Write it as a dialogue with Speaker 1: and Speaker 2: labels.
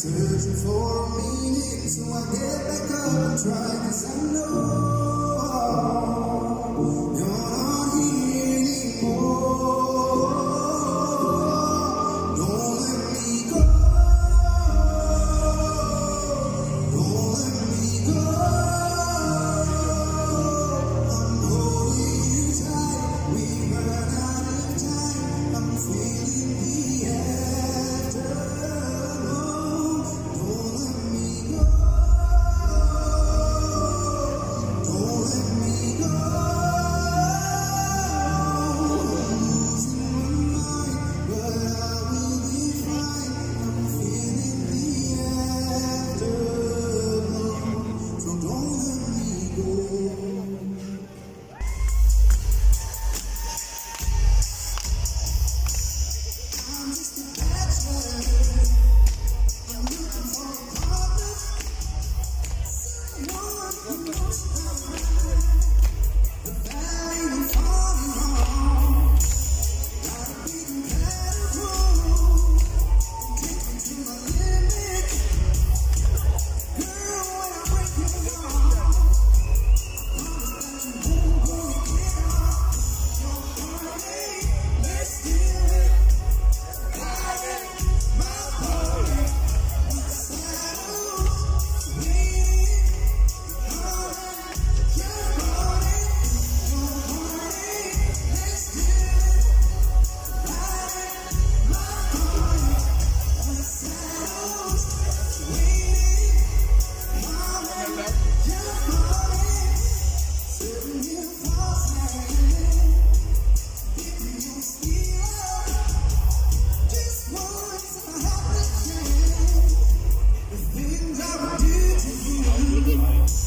Speaker 1: searching for a meaning, so I get back up and try, 'cause I know. you. Thank.